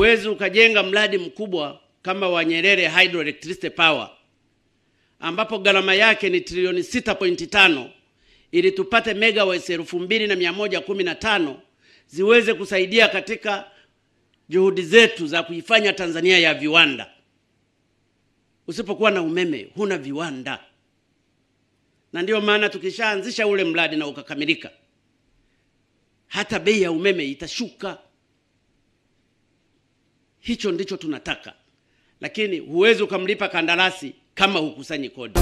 Huwezi ukajenga mradi mkubwa kama wa Nyerere Hydroelectricity Power ambapo gharama yake ni trilioni 6.5 ili tupate megawatts elfu mbili na mia moja kumi na tano ziweze kusaidia katika juhudi zetu za kuifanya Tanzania ya viwanda. Usipokuwa na umeme huna viwanda, na ndiyo maana tukishaanzisha ule mradi na ukakamilika, hata bei ya umeme itashuka. Hicho ndicho tunataka, lakini huwezi ukamlipa kandarasi kama hukusanyi kodi.